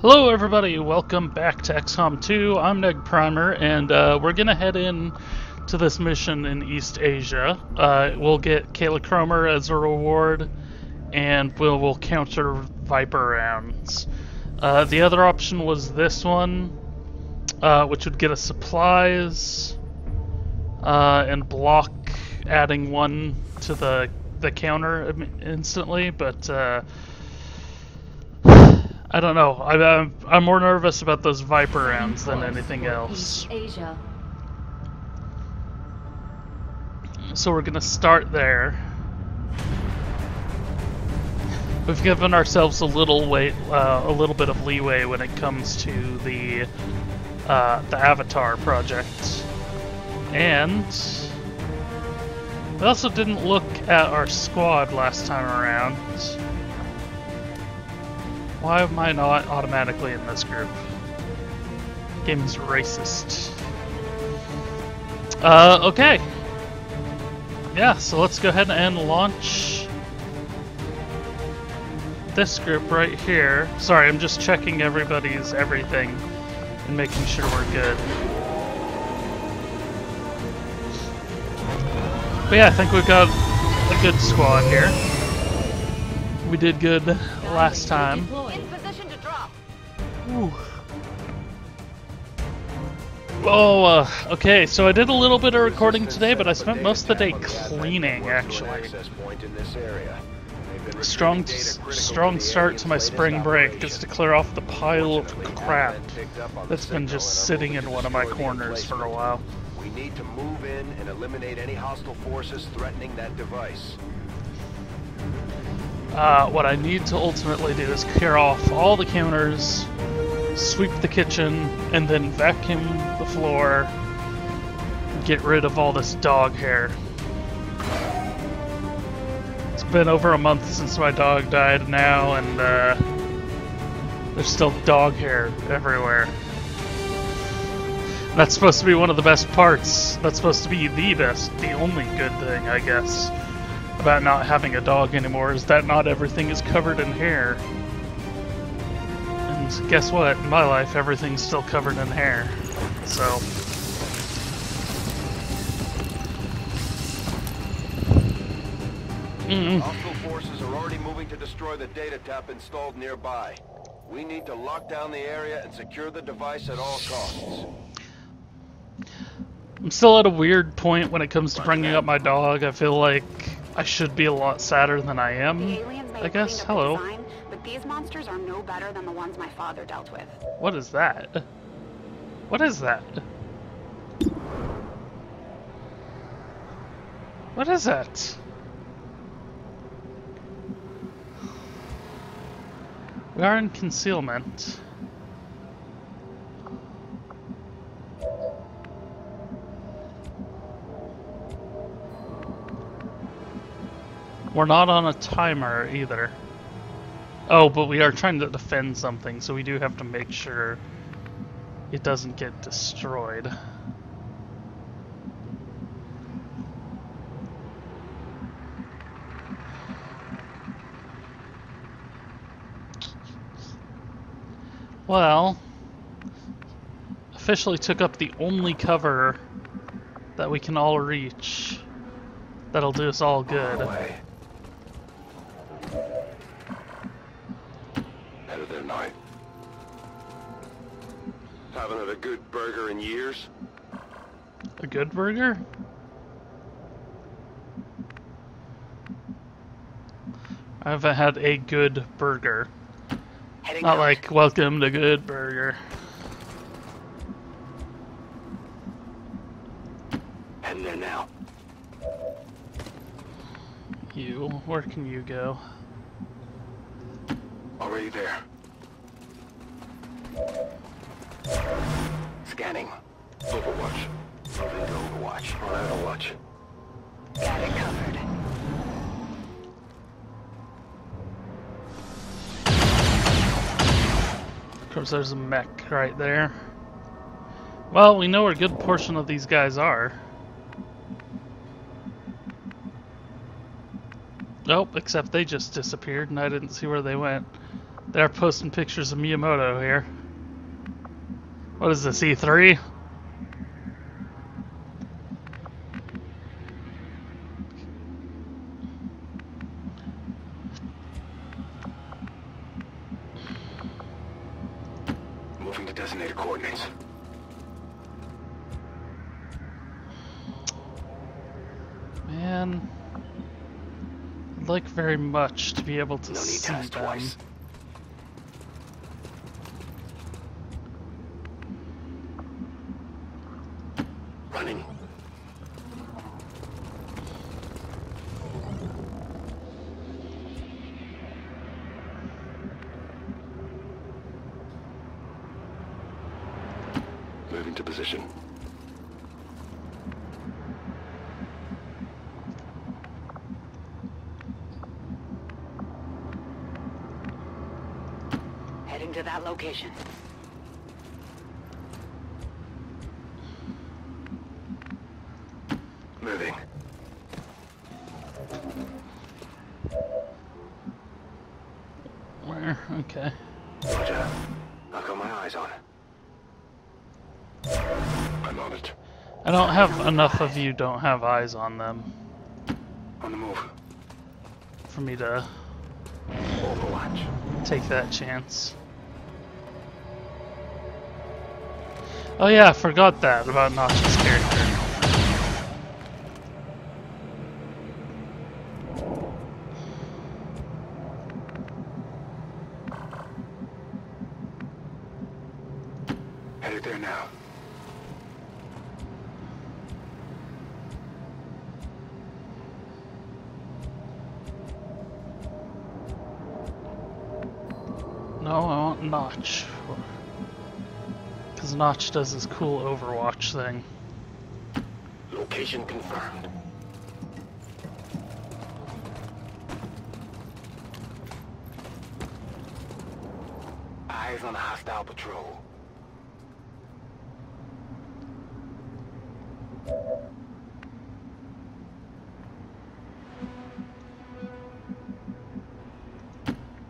Hello, everybody. Welcome back to XCOM 2. I'm Neg Primer, and uh, we're gonna head in to this mission in East Asia. Uh, we'll get Kayla Cromer as a reward, and we'll, we'll counter Viper rounds. Uh, the other option was this one, uh, which would get us supplies uh, and block adding one to the the counter instantly, but. I don't know. I, I'm, I'm more nervous about those Viper rounds than anything else. Asia. So we're gonna start there. We've given ourselves a little wait, uh, a little bit of leeway when it comes to the uh, the Avatar project, and we also didn't look at our squad last time around. Why am I not automatically in this group? Game's racist. Uh, okay. Yeah, so let's go ahead and launch this group right here. Sorry, I'm just checking everybody's everything and making sure we're good. But yeah, I think we've got a good squad here. We did good last time. In position to drop. Ooh. Oh, uh, okay, so I did a little bit of recording today, but I spent most of the day cleaning, actually. Strong, strong start to my spring break is to clear off the pile of crap that's been just sitting in one of my corners for a while. We need to move in and eliminate any hostile forces threatening that device. Uh, what I need to ultimately do is clear off all the counters, sweep the kitchen, and then vacuum the floor, get rid of all this dog hair. It's been over a month since my dog died now, and uh, there's still dog hair everywhere. That's supposed to be one of the best parts. That's supposed to be the best, the only good thing, I guess about not having a dog anymore is that not everything is covered in hair. And guess what? In my life, everything's still covered in hair. So. Mm. Hostile forces are already moving to destroy the data tap installed nearby. We need to lock down the area and secure the device at all costs. I'm still at a weird point when it comes to bringing up my dog. I feel like I should be a lot sadder than I am. The aliens may I guess. Hello. design, but these monsters are no better than the ones my father dealt with. What is that? What is that? What is that? We are in concealment. We're not on a timer either. Oh, but we are trying to defend something, so we do have to make sure it doesn't get destroyed. Well, officially took up the only cover that we can all reach. That'll do us all good. Good burger in years. A good burger? I haven't had a good burger. Heading Not out. like, welcome to Good Burger. Heading there now. You, where can you go? Already there. Scanning. Overwatch. Moving to Overwatch. On Overwatch. Got it covered. Of course, there's a mech right there. Well, we know where a good portion of these guys are. Nope, except they just disappeared and I didn't see where they went. They're posting pictures of Miyamoto here. What is this, E3? Moving to designated coordinates. Man, I'd like very much to be able to No see them. twice. Running. Moving to position. Heading to that location. Moving. Where? Okay. Roger. I've got my eyes on. I'm on it. I don't have enough of you don't have eyes on them On the move. for me to Overwatch. take that chance. Oh yeah, I forgot that about Notch's character. Headed there now. No, I want Notch. Because Notch does his cool Overwatch thing. Location confirmed. Eyes on a hostile patrol.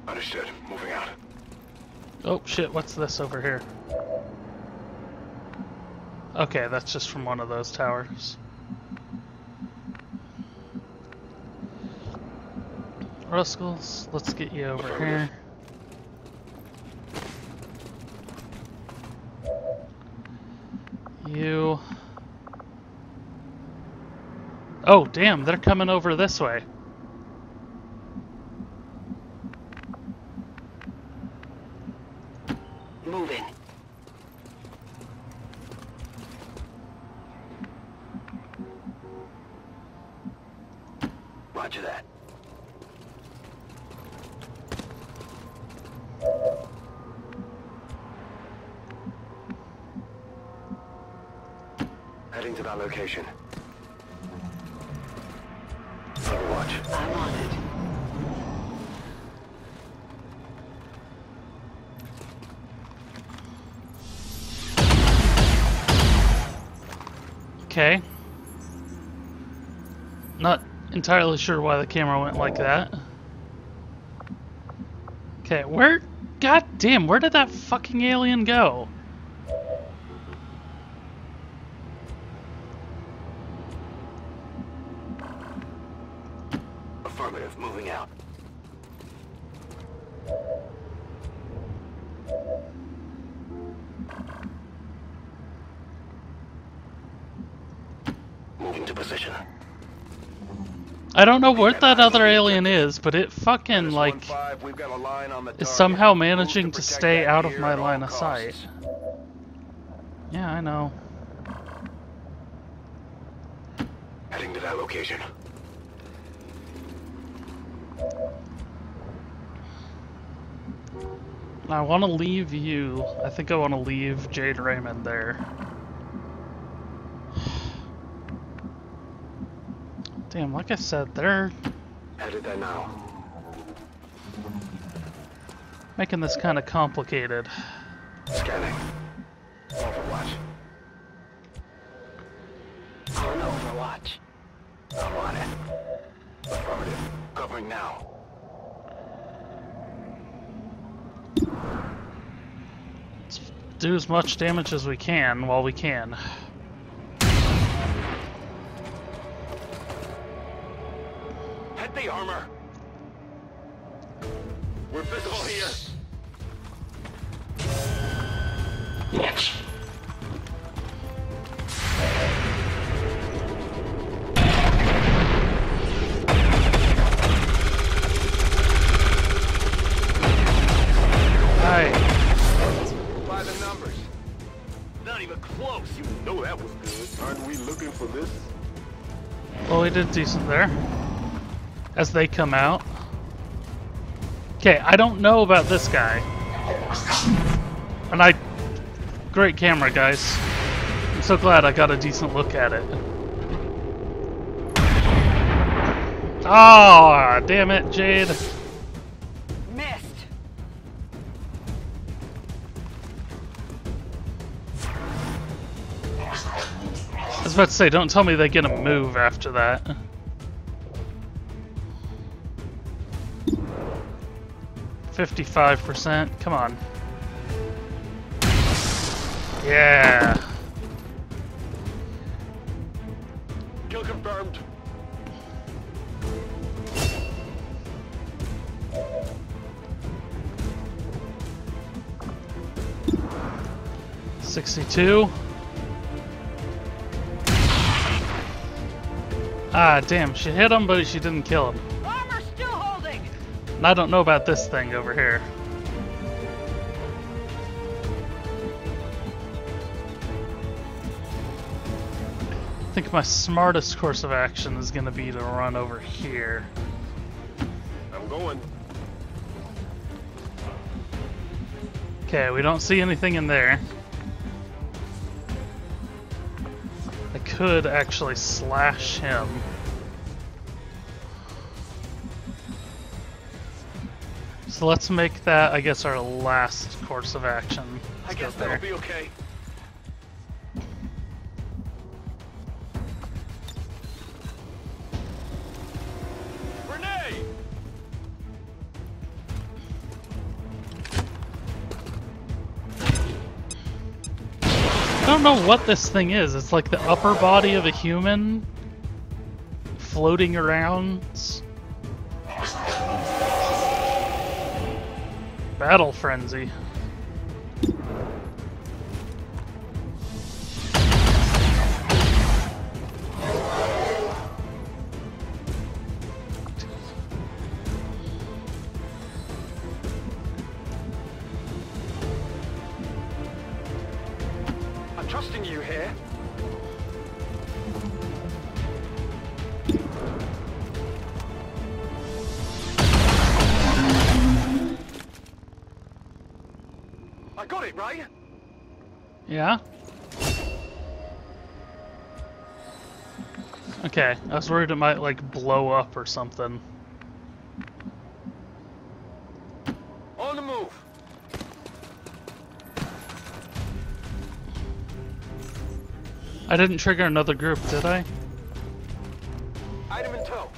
Understood. Moving out. Oh shit, what's this over here? Okay, that's just from one of those towers. Ruscals, let's get you over here. You. Oh, damn, they're coming over this way. Not entirely sure why the camera went like that. Okay, where? God damn, where did that fucking alien go? Affirmative. Moving out. Moving to position. I don't know where that other alien is, but it fucking, like, is somehow managing to stay out of my line of sight. Yeah, I know. Heading to that location. I want to leave you. I think I want to leave Jade Raymond there. Damn, like I said, they're Headed there now. making this kind of complicated. Scanning. Overwatch. On Overwatch. I'm on it. Affirmative. Covering now. do as much damage as we can while we can. The armor. We're visible here. Hi. By the numbers. Not even close. You know that was good. Aren't we looking for this? Well, we did decent there. As they come out. Okay, I don't know about this guy. And I... Great camera, guys. I'm so glad I got a decent look at it. Oh, damn it, Jade. Missed. I was about to say, don't tell me they get a move after that. Fifty-five percent. Come on. Yeah. Kill confirmed. Sixty-two. Ah, damn. She hit him, but she didn't kill him. Armor still holding. And I don't know about this thing over here. I think my smartest course of action is going to be to run over here. I'm going. Okay, we don't see anything in there. I could actually slash him. So let's make that, I guess, our last course of action. I Let's guess that'll be okay. I don't know what this thing is. It's like the upper body of a human floating around. Battle frenzy. I'm trusting you here. Got it, right? Yeah? Okay, I was worried it might like blow up or something. On the move. I didn't trigger another group, did I? Item in tow.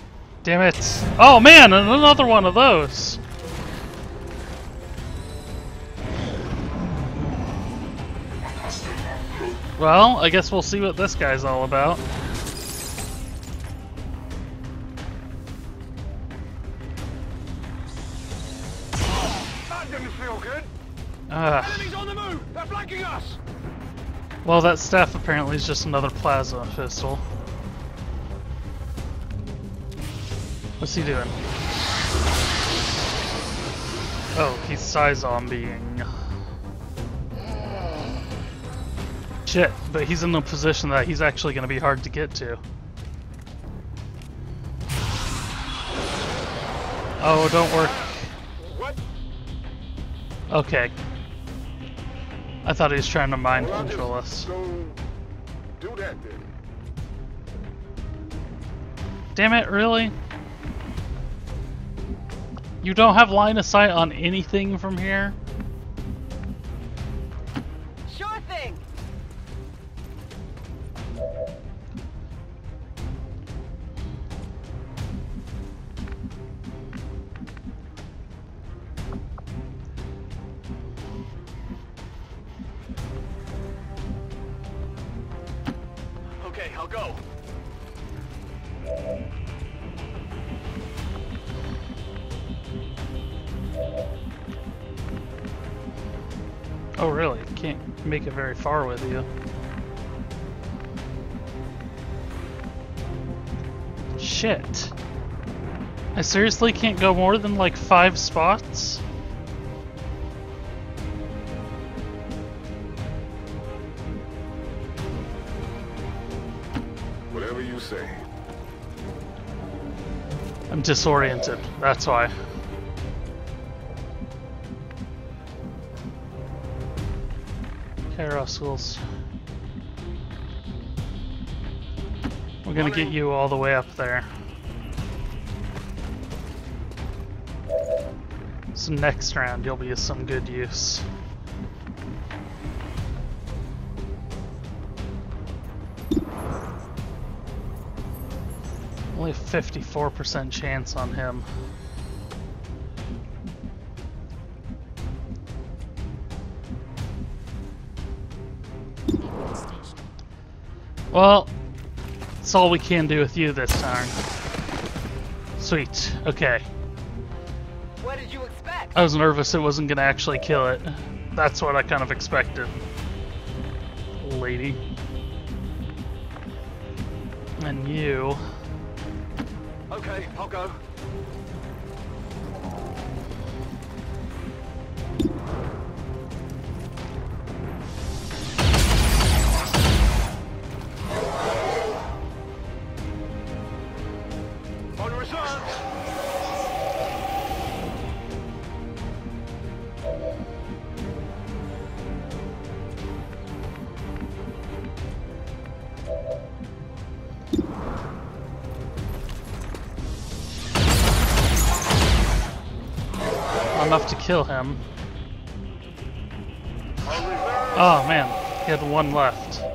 Damn it. Oh man, another one of those. Well, I guess we'll see what this guy's all about. That didn't feel good. Ah, Enemies on the move. They're flanking us. well, that staff apparently is just another plasma pistol. What's he doing? Oh, he's Psy Shit, but he's in a position that he's actually going to be hard to get to. Oh, don't work. What? Okay. I thought he was trying to mind Well, control us. Do that then. Damn it, really? You don't have line of sight on anything from here? Make it very far with you. Shit. I seriously can't go more than like five spots? Whatever you say. I'm disoriented, that's why. Russells. We're gonna get you all the way up there. So next round you'll be of some good use. Only a 54% chance on him. Well, that's all we can do with you this time. Sweet. Okay. What did you expect? I was nervous it wasn't gonna actually kill it. That's what I kind of expected. Lady. And you. Okay, I'll go. Kill him. Oh man, he had one left.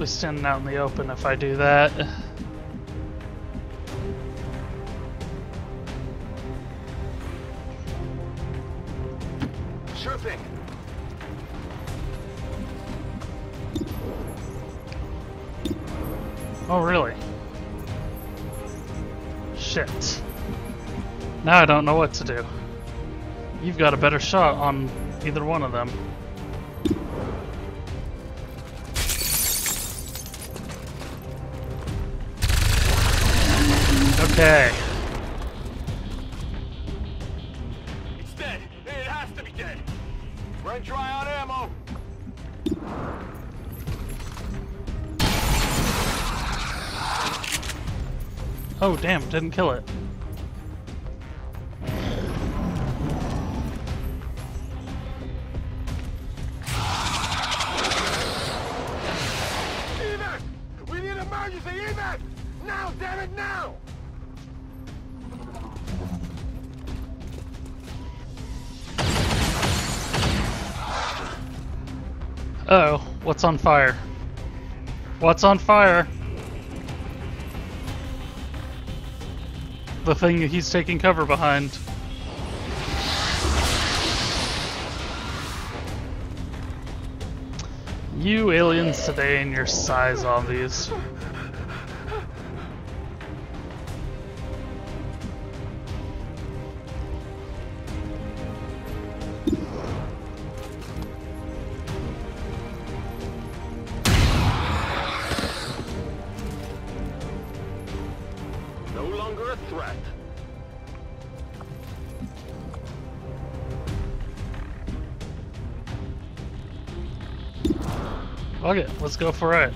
So standing out in the open if I do that. Sure thing. Oh, really? Shit. Now I don't know what to do. You've got a better shot on either one of them. Okay. It's dead. It has to be dead. Run dry on ammo. Oh, damn, didn't kill it. Evac! We need emergency evac! Now, damn it, now! Uh oh, what's on fire? What's on fire? The thing he's taking cover behind. You aliens today and your psi zombies. No Okay, let's go for it.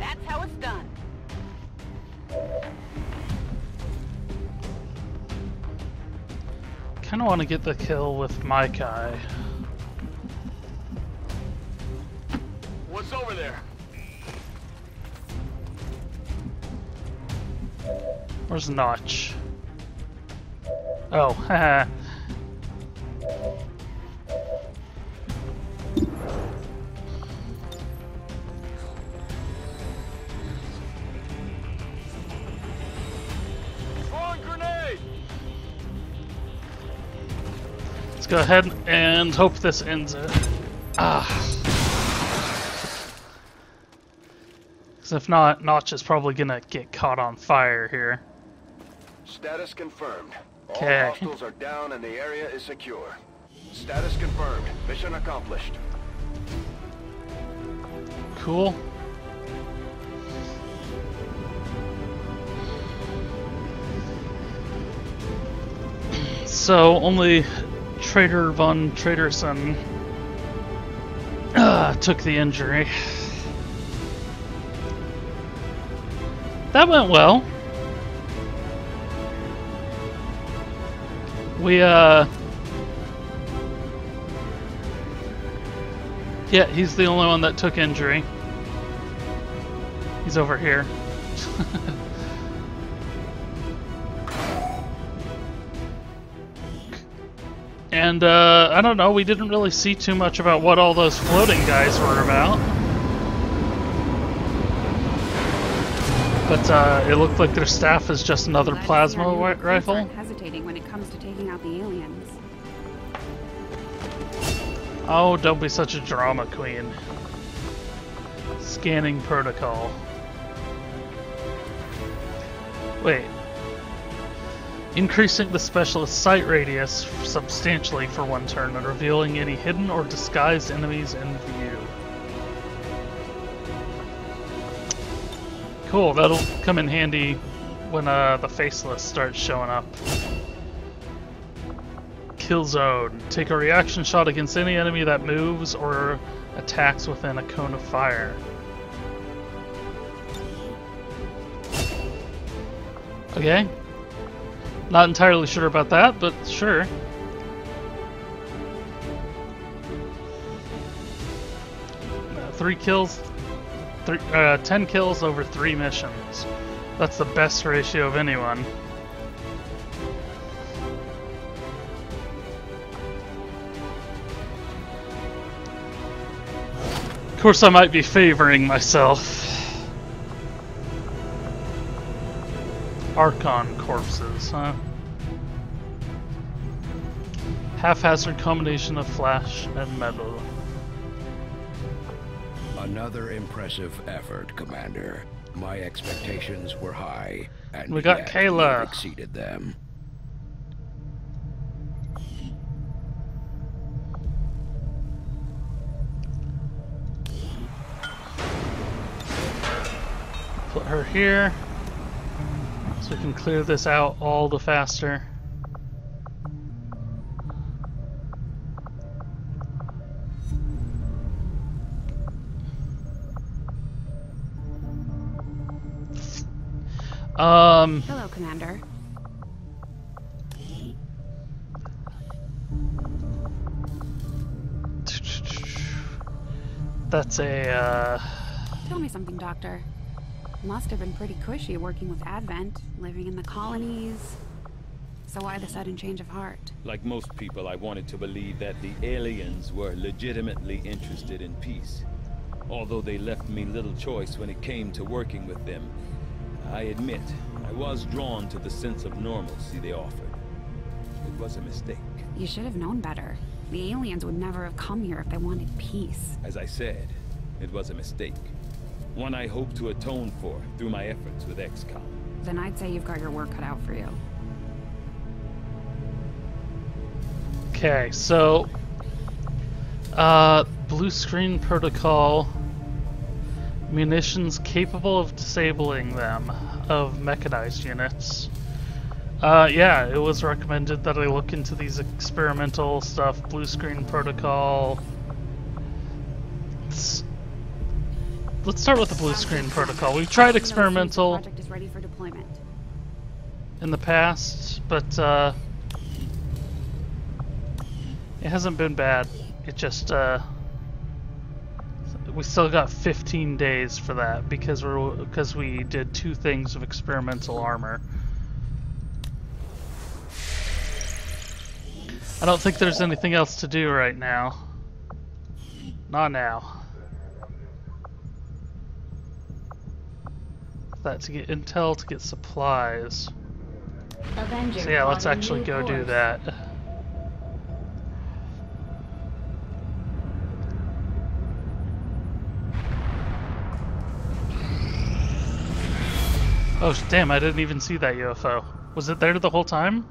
That's how it's done. Kinda wanna get the kill with my guy. What's over there? Where's Notch? Oh! Let's go ahead and hope this ends it. Ah. Because if not, Notch is probably gonna get caught on fire here. Status confirmed. All Okay. hostiles are down and the area is secure. Status confirmed. Mission accomplished. Cool. So only Trader von Traderson uh, took the injury. That went well. We uh Yeah, he's the only one that took injury. He's over here. and uh, I don't know, we didn't really see too much about what all those floating guys were about. But uh, it looked like their staff is just another Glad to see plasma our new wi- recruits rifle. hesitating when it comes to taking out the aliens. Oh, don't be such a drama queen. Scanning protocol. Wait. Increasing the specialist sight radius substantially for one turn and revealing any hidden or disguised enemies in view. Cool, that'll come in handy when uh, the faceless starts showing up. Kill zone. Take a reaction shot against any enemy that moves or attacks within a cone of fire. Okay. Not entirely sure about that, but sure. Three kills, uh, ten kills over three missions. That's the best ratio of anyone. Of course, I might be favoring myself. Archon corpses, huh? Haphazard combination of flash and metal. Another impressive effort, Commander. My expectations were high, and We got yet Kayla. you exceeded them. Put her here. So we can clear this out all the faster. Um, Hello, Commander. that's a, uh, Tell me something, Doctor. Must have been pretty cushy working with Advent, living in the colonies. So why the sudden change of heart? Like most people, I wanted to believe that the aliens were legitimately interested in peace. Although they left me little choice when it came to working with them, I admit I was drawn to the sense of normalcy they offered. It was a mistake. You should have known better. The aliens would never have come here if they wanted peace. As I said, it was a mistake. One I hope to atone for through my efforts with XCOM. Then I'd say you've got your work cut out for you. Okay, so uh, blue screen protocol munitions capable of disabling them of mechanized units. Uh, yeah, it was recommended that I look into these experimental stuff. Blue screen protocol. Let's, let's start with the blue screen protocol. We've tried experimental Project is ready for deployment. in the past, but uh, It hasn't been bad. It just uh we still got 15 days for that because we're because we did two things of experimental armor. I don't think there's anything else to do right now. Not now. That to get intel to get supplies. Avenger So yeah, let's actually go do that. Oh damn! I didn't even see that UFO. Was it there the whole time?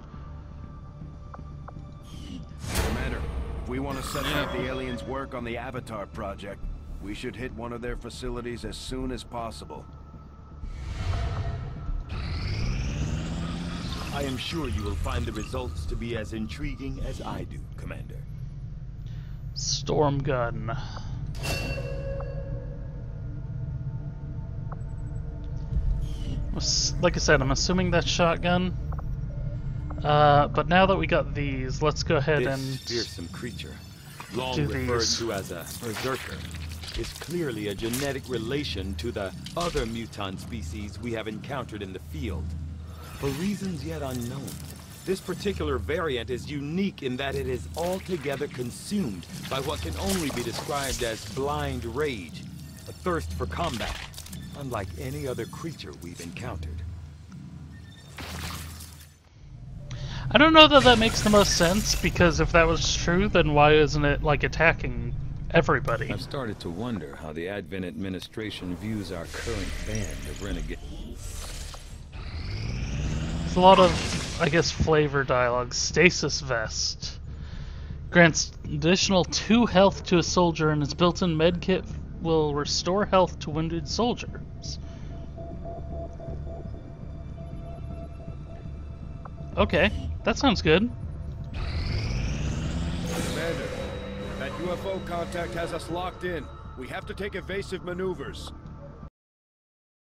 Commander, if we want to set up the aliens' work on the Avatar project, we should hit one of their facilities as soon as possible. I am sure you will find the results to be as intriguing as I do, Commander. Storm gun. Like I said, I'm assuming that's shotgun. Uh, but now that we got these, let's go ahead and This and fearsome creature, long do referred these. to as a berserker, is clearly a genetic relation to the other mutant species we have encountered in the field. For reasons yet unknown, this particular variant is unique in that it is altogether consumed by what can only be described as blind rage, a thirst for combat, unlike any other creature we've encountered. I don't know that that makes the most sense because if that was true, then why isn't it like attacking everybody? I've started to wonder how the Advent administration views our current band of renegades. It's a lot of, I guess, flavor dialogue. Stasis vest grants additional two health to a soldier, and its built-in medkit will restore health to wounded soldiers. Okay, that sounds good. Commander, that UFO contact has us locked in. We have to take evasive maneuvers.